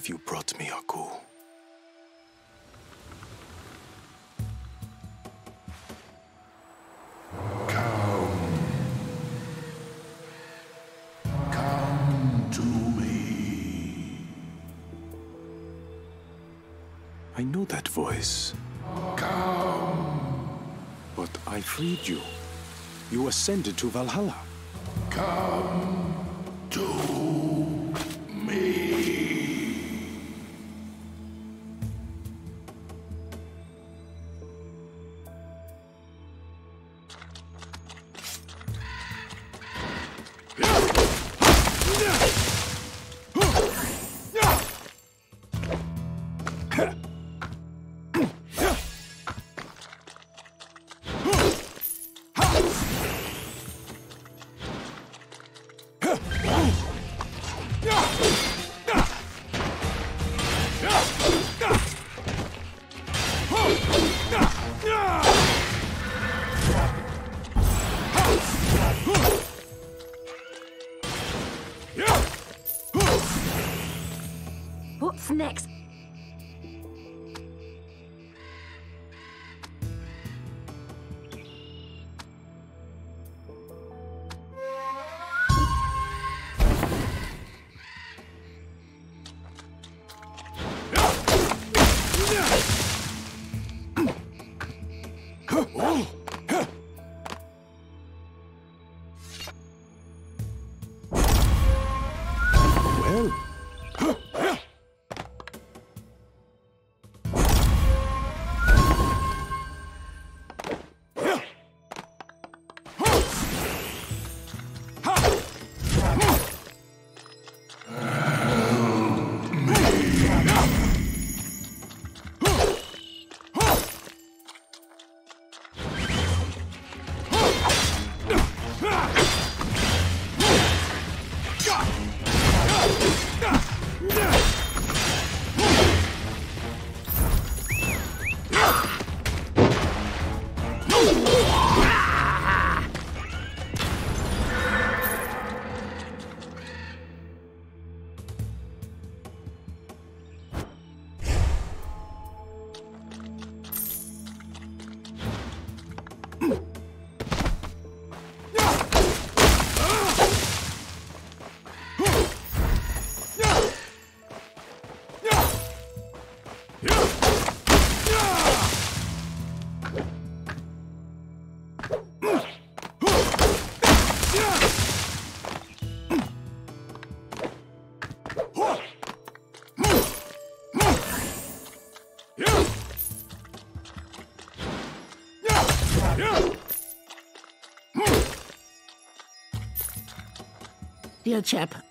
Have you brought me, Aku? Come to me. I know that voice. Come. But I freed you. You ascended to Valhalla. Come to next? Dear chap,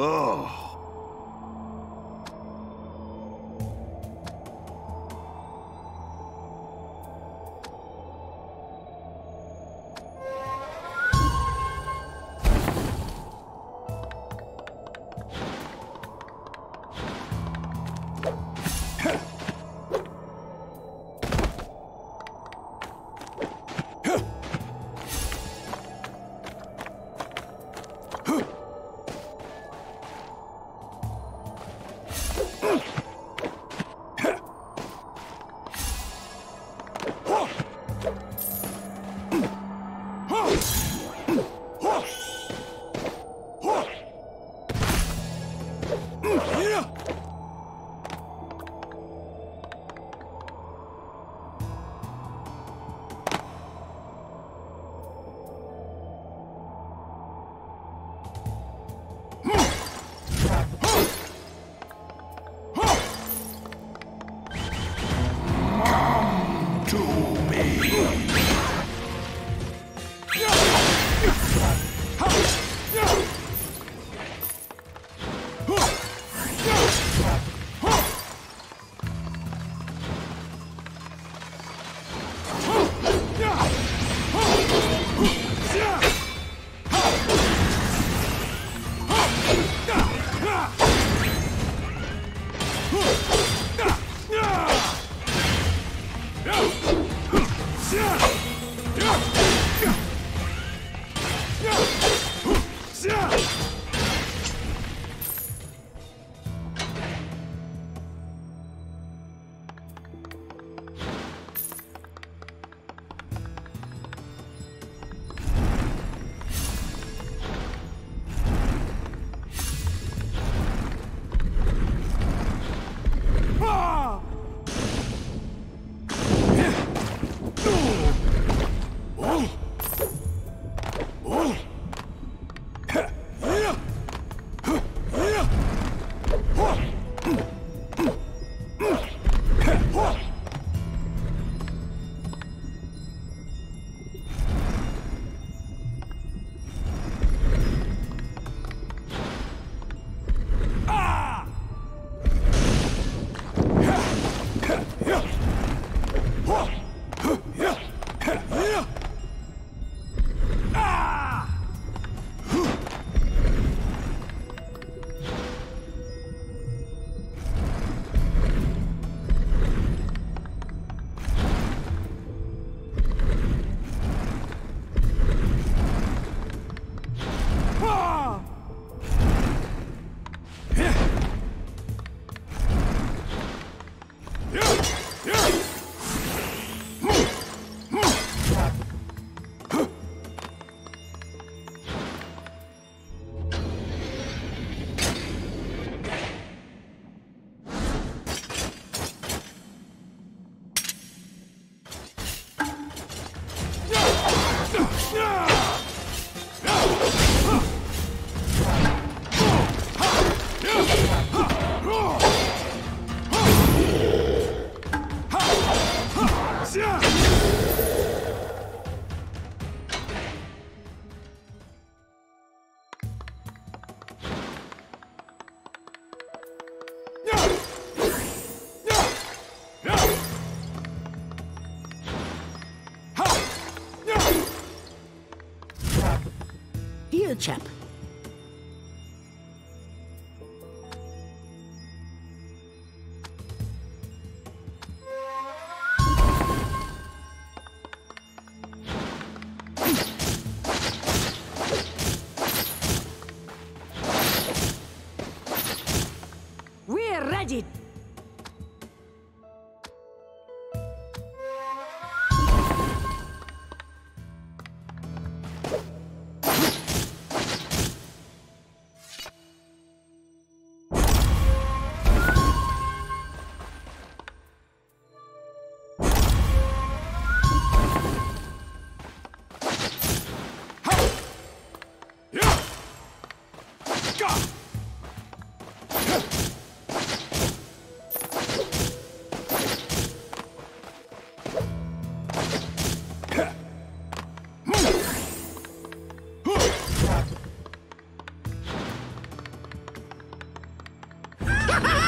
Oh. To chap. We're ready. ha ha!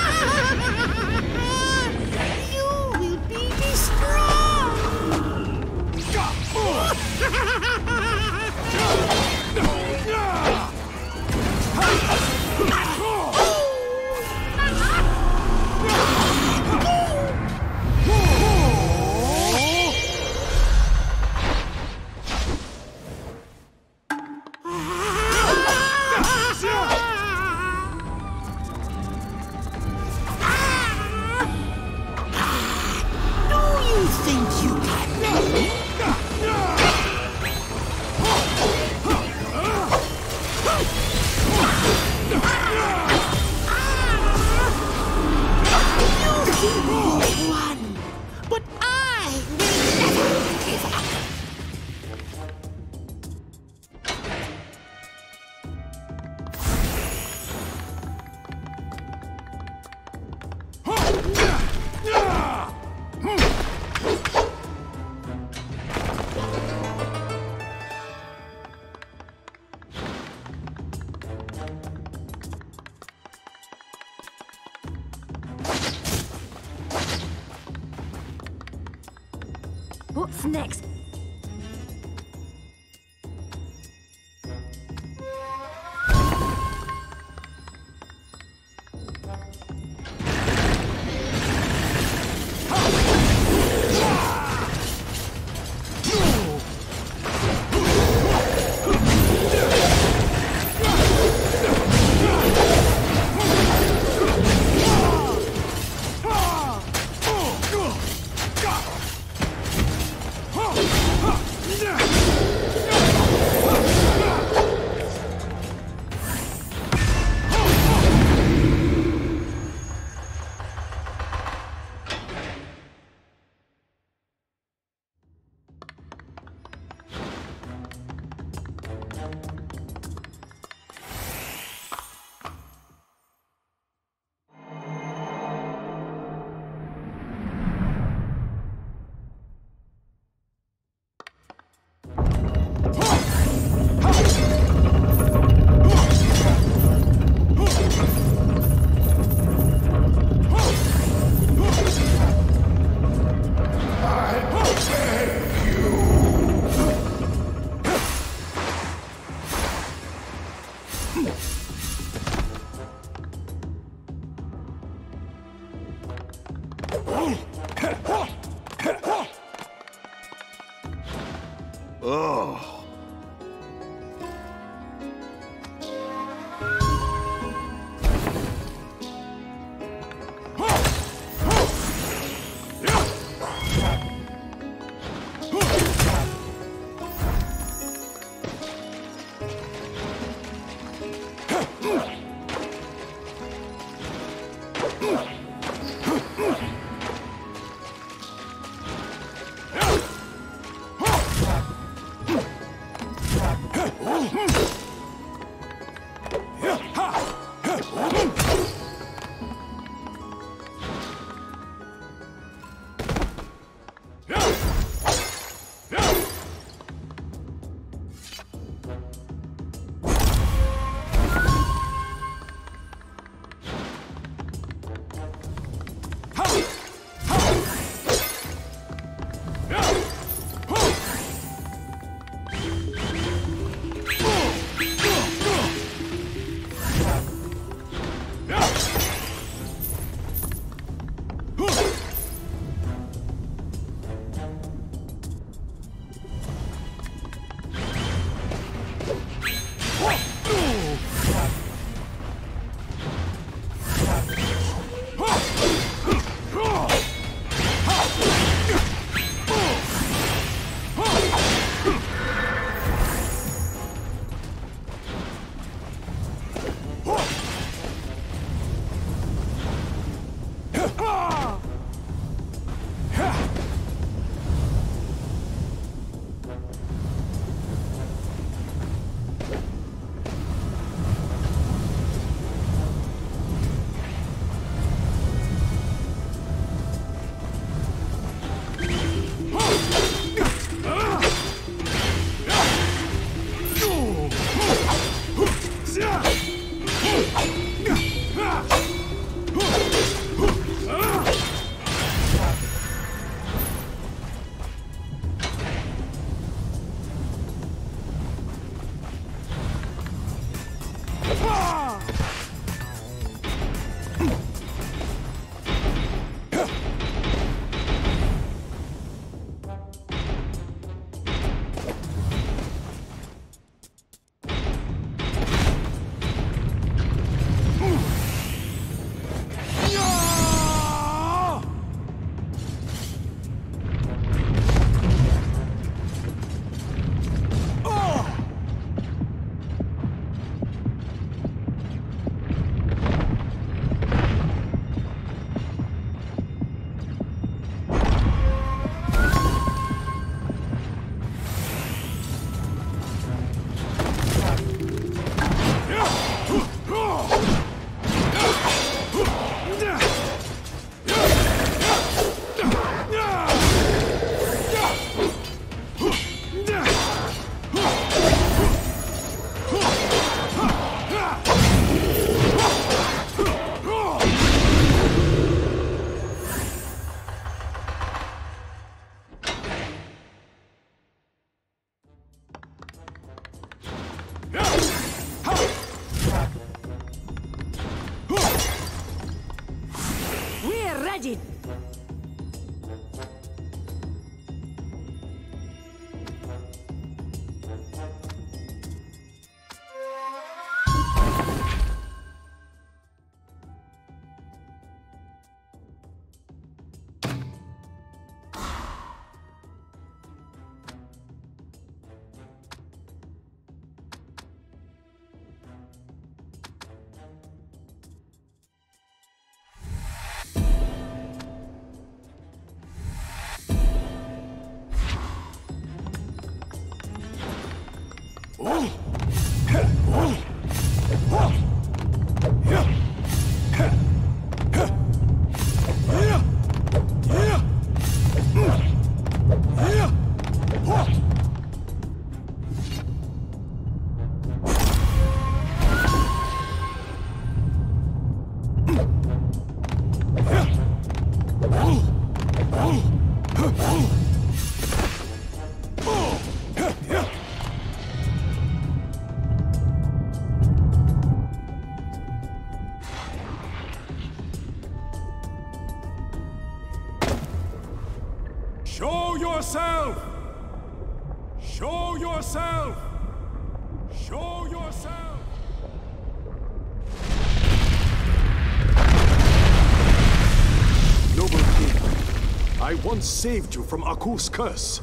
Oh. Ready. Show Oh! Oh! Oh! Show yourself! Show yourself! Noble King, I once saved you from Aku's curse.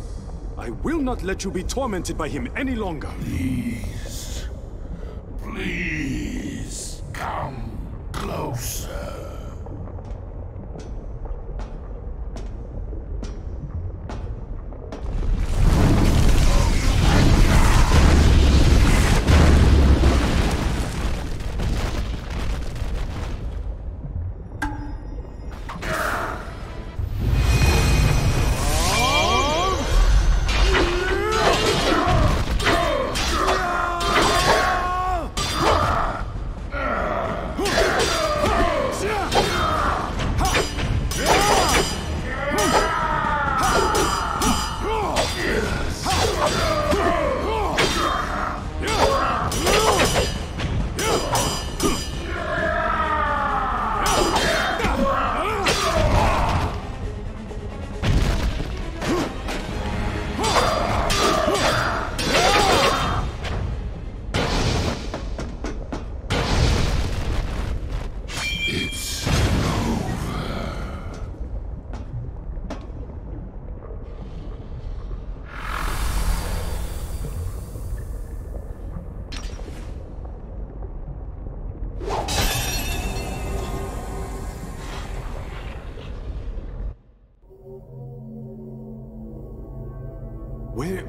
I will not let you be tormented by him any longer. Please. Please. Come closer.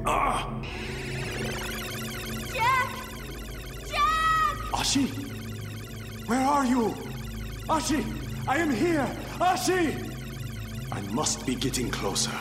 Are... Jack! Jack! Ashi? Where are you? Ashi! I am here! Ashi! I must be getting closer.